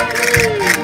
Aplausos